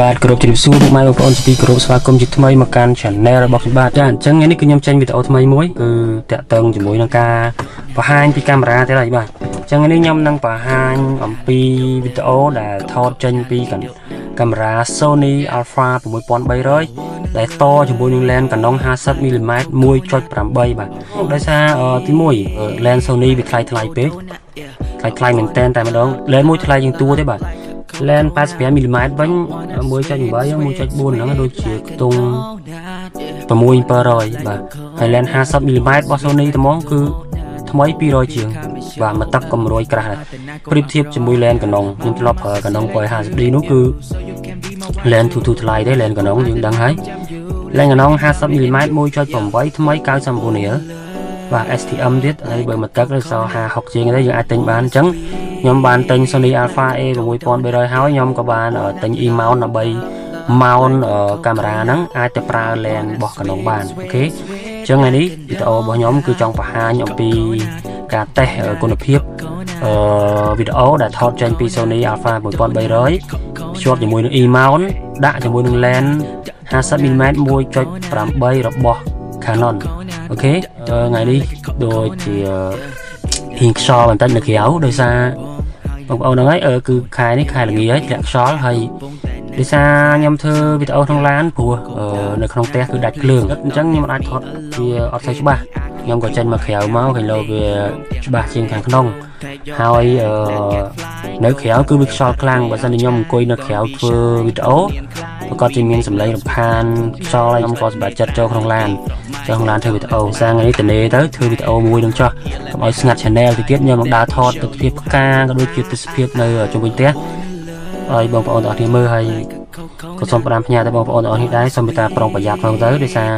បាទគោរពជំរាបសួរពុកម៉ែបងប្អូនជាទីគោរពស្វាគមន៍ជាថ្មីមកកាន់ Channel របស់ខ្ញុំបាទចាអញ្ចឹងថ្ងៃនេះគឺខ្ញុំចេញវីដេអូថ្មីមួយគឺតាក់ទងជាមួយនឹងការបង្ហាញពីកាមេរ៉ាទៀតហើយបាទអញ្ចឹងថ្ងៃនេះខ្ញុំនឹងបង្ហាញអំពីវីដេអូដែលថតចេញពីកាមេរ៉ា Sony Alpha 6300ដែលតជាមួយនឹង lens Canon 50mm 1.8បាទដោយសារទី1 lens Sony វាថ្លៃថ្លៃពេកថ្លៃថ្លៃមែនតែតែម្ដង lens មួយថ្លៃជាងតួទេបាទ lens 85 mm វិញ1.8 1.4ហ្នឹងដូចជាខ្ទង់6700បាទហើយ lens 50 mm របស់ Sony ត្មងគឺថ្មី200ជាងបាទមកទឹកកម្រួយក្រាស់ប្រៀបធៀបជាមួយ lens Canon ខ្ញុំធ្លាប់ប្រើ Canon 50D នោះគឺ lens ទូទូថ្លៃទេ lens Canon យើងដឹងហើយ lens Canon 50 mm 1.8ថ្មី99រៀល បាទ STM ទៀតហើយបើមកទឹកឬសល់50 60ជាងទេយើងអាចទិញបានអញ្ចឹងខ្ញុំបានទិញ Sony Alpha A 6300ហើយខ្ញុំក៏បានទិញ E mount ដើម្បី mount កាមេរ៉ាហ្នឹងអាចទៅប្រើ lens របស់ Canon បានអូខេអញ្ចឹងថ្ងៃនេះវីដេអូរបស់ខ្ញុំគឺចង់បង្ហាញអំពីការតេស្តគុណភាពអឺវីដេអូដែលថតចេញពី Sony Alpha 6300ភ្ជាប់ជាមួយនឹង E mount ដាក់ជាមួយនឹង lens 50mm 1.8របស់ Canon អូខេថ្ងៃនេះដូចជាហ៊ីងខ្យល់បន្តិចនៅក្រៅដោយសារបងប្អូនហ្នឹងហើយគឺខែនេះខែល្ងាហើយធ្លាក់ខ្យល់ហើយដោយសារខ្ញុំធ្វើវីដេអូក្នុងឡានព្រោះនៅក្នុងផ្ទះគឺដាច់ភ្លើងអញ្ចឹងខ្ញុំអាចថតវាអត់សូវច្បាស់ខ្ញុំក៏ចេញមកក្រៅមកឃើញលោវាច្បាស់ជាងខាងក្នុងហើយនៅក្រៅគឺវាខ្យល់ខ្លាំងបើសិនជាខ្ញុំអង្គុយនៅក្រៅធ្វើវីដេអូប្រកាសជាមានសម្លេងរំខានខ្យល់ហើយខ្ញុំក៏សម្រាប់ចិត្តចូលក្នុងឡាន ចូលក្នុងឡានធ្វើវីដេអូសារថ្ងៃនេះតនេទៅធ្វើវីដេអូមួយនឹងចោះកុំឲ្យស្ងាត់ channel ទៅទៀតខ្ញុំនឹងដើរថតទិដ្ឋភាពផ្កាក៏ដូចជាទស្សនភាពនៅជុំវិញផ្ទះហើយបងប្អូនទាំងអស់គ្នាមើលហើយក៏សូមផ្ដាំផ្ញើទៅបងប្អូនទាំងអស់គ្នាដែរសូមមេត្តាប្រុងប្រយ័ត្នផងទៅដោយសារ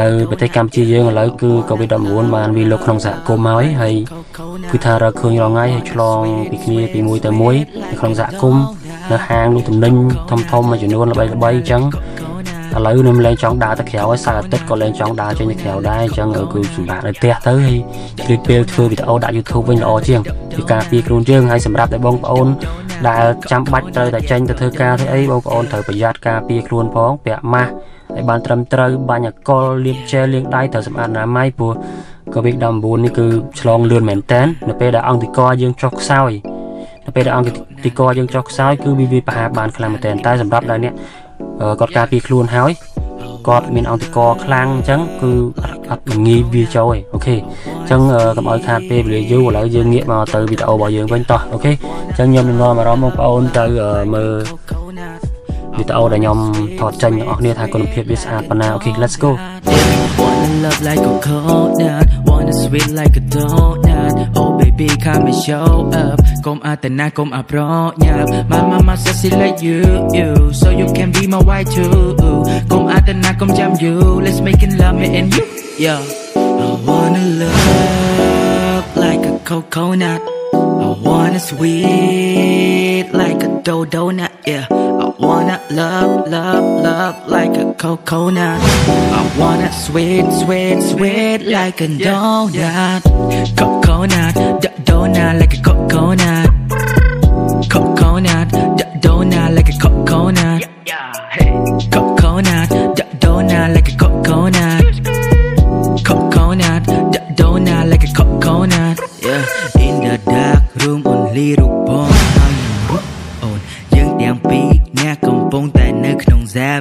នៅប្រទេសកម្ពុជាយើងឥឡូវគឺ COVID-19 បានវាលោកក្នុងសហគមន៍ហើយហើយគឺថារកឃើញរងថ្ងៃហើយឆ្លងពីគ្នាពីមួយទៅមួយនៅក្នុងសហគមន៍នៅហាងលក់ទំនិញធំធំមួយចំនួនល្បីល្បីអញ្ចឹង ឥឡូវខ្ញុំលែងចង់ដើរទៅក្រៅហើយសៅរ៍អាទិត្យក៏លែងចង់ដើរចេញទៅក្រៅដែរអញ្ចឹងគឺសម្រាប់នៅផ្ទះទៅហើយពេលពេលធ្វើវីដេអូដាក់ YouTube វិញល្អជាងពីការពារខ្លួនយើងហើយសម្រាប់តែបងប្អូនដែលចាំបាច់ត្រូវតែចេញទៅធ្វើការធ្វើអីបងប្អូនត្រូវប្រយ័ត្នការពារខ្លួនផងពាក់ម៉ាស់ឲ្យបានត្រឹមត្រូវបាញ់អកលលាបជែលលាងដៃត្រូវសម្អាតអនាម័យព្រោះ COVID-19 នេះគឺឆ្លងលឿនមែនតើនៅពេលដែលអង់ទីគ័រយើងចុះខ្សោយនៅពេលដែលអង់ទីគ័រយើងចុះខ្សោយគឺវាវាប្រហារបានខ្លាំងមែនតើតែសម្រាប់ដល់អ្នក គាត់ការពារខ្លួនហើយគាត់មានអង់ទីគ័រខ្លាំងអញ្ចឹងគឺអត់ងាយវាចូលទេ OK អញ្ចឹងកុំឲ្យខាតពេលវេលាយូរឥឡូវយើងងាកមកទៅវីដេអូរបស់យើងវិញតោះ OK អញ្ចឹងខ្ញុំនឹងនាំអារម្មណ៍បងប្អូនទៅមើលវីដេអូដែលខ្ញុំថតចេញទាំងអស់គ្នាថាគុណភាពវាស្អាតប៉ុណ្ណាអូខេ let's go love like a coconut wanna sweet like a donut oh baby come and show up Come out the night, come มา bro, yeah My mama says she like you, you So you can be my wife too Come out the night, come you Let's make it love me and you, yeah I wanna love like a coconut I wanna sweet dough donut yeah. I wanna love love love like a coconut. I wanna sweet sweet sweet like a donut. coconut donut like a coconut. Coconut donut like a coconut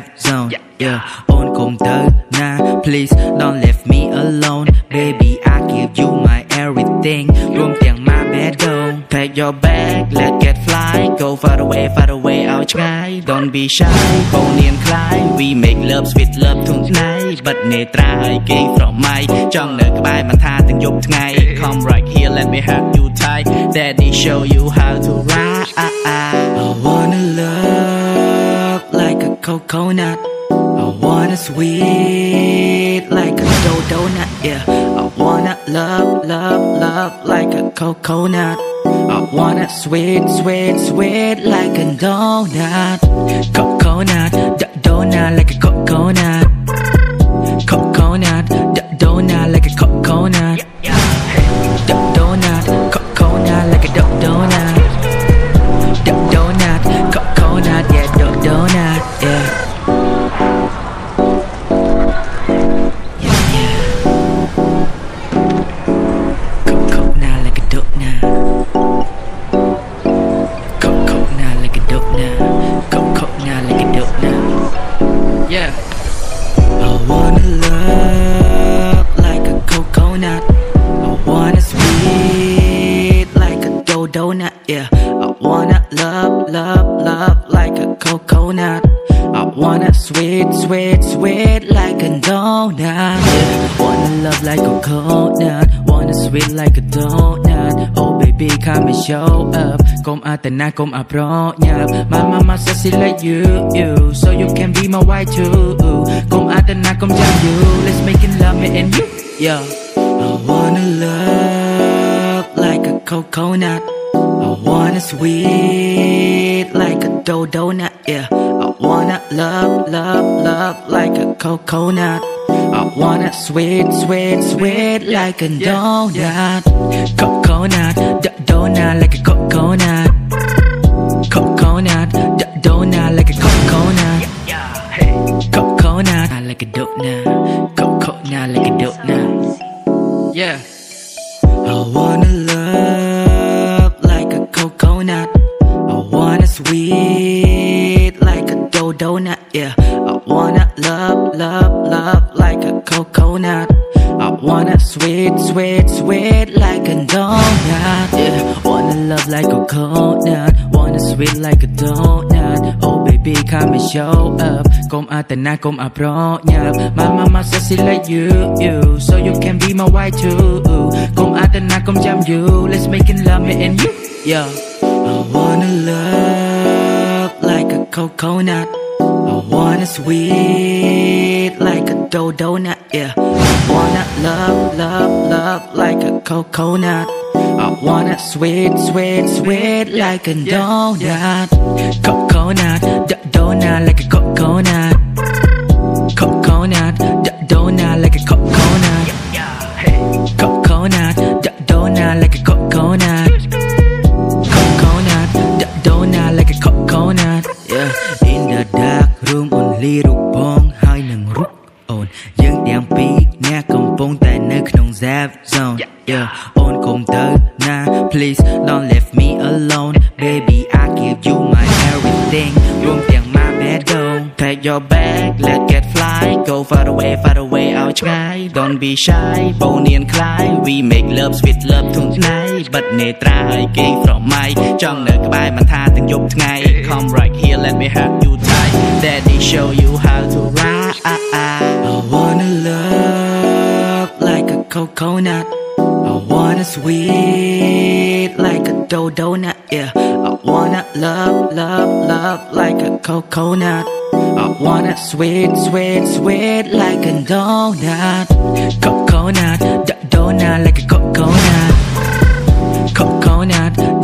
ក្នុង zap zone yeah អូនកុំទៅណា please don't leave me alone baby I give you my everything រួមទាំង my bed dome pack your bag let's get fly go far away far away ឲ្យឆ្ងាយ don't be shy កុំនៀនខ្លាយ we make love sweet love ទុំថ្ងៃបិទនេត្រាឲ្យគេស្រមៃចង់នៅក្បែរមិនថាទាំងយប់ថ្ងៃ come right here let me hug you tight daddy show you how to ride coconut I wanna sweet like a dough donut, yeah. I wanna love, love, love like a coconut. I wanna sweet, sweet, sweet like a donut. Coconut, donut like a coconut. Coconut, wanna love, love, love like a coconut. I wanna sweet, sweet, sweet like a donut. Wanna love like a coconut, wanna sweet like a donut. Oh baby, come and show up. Come at and I come up yeah. My mama sassy like you, you, so you can be my wife too. Come at and I come down you. Let's make it love me and you, yeah. I wanna love like a coconut. I wanna sweet like a dough donut, yeah. I wanna love, love, love like a coconut. I wanna sweet, sweet, sweet like a donut. Coconut, donut like a coconut. Coconut, donut like a coconut. Coconut, like a donut. Coconut like a donut. Yeah. Coconut. I wanna sweet, sweet, sweet like a donut. Yeah. Wanna love like a coconut. Wanna sweet like a donut. Oh baby, come and show up. Come the night, come yeah. My mama says she like you, you. So you can be my wife too. Come the night, come jam you. Let's make it love me and you. Yeah. I wanna love like a coconut. I wanna sweet like a dough donut, yeah. I wanna love, love, love like a coconut. I wanna sweet, sweet, sweet like a donut. Coconut, donut like a coconut. Coconut, give you my everything រួមទាំង my bed go Pack your bag let's get fly Go far away far away ឲ្យឆ្ងាយ Don't be shy បូនៀនខ្លាយ We make love sweet love ធំថ្ងៃបិទនេត្រាឲ្យគេងប្រម៉ៃចង់នៅក្បែរមិនថាទាំងយប់ថ្ងៃ Come right here let me hug you tight Daddy show you how to ride I wanna love like a coconut I wanna sweet like a dough donut, yeah. Wanna love, love, love like a coconut. I wanna sweet, sweet, sweet like a donut. Coconut, donut like a coconut. Coconut,